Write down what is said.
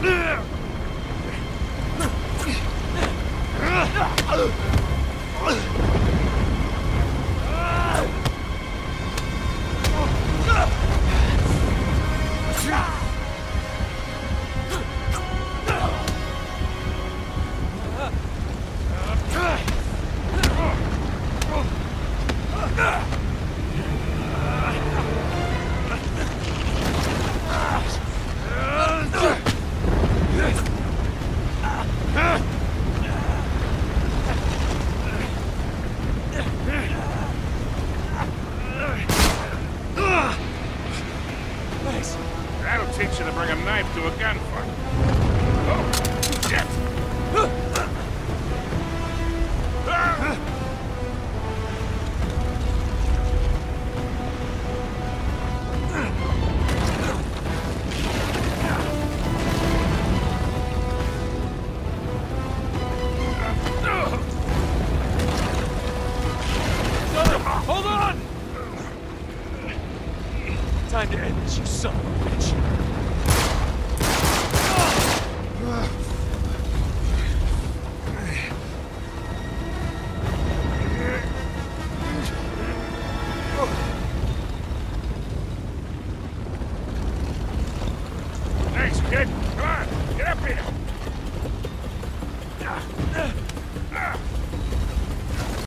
嗯嗯嗯嗯嗯 teach you to bring a knife to a gunfight. Oh, shit! Hold on! Time to end this, you son of a bitch. Rápido.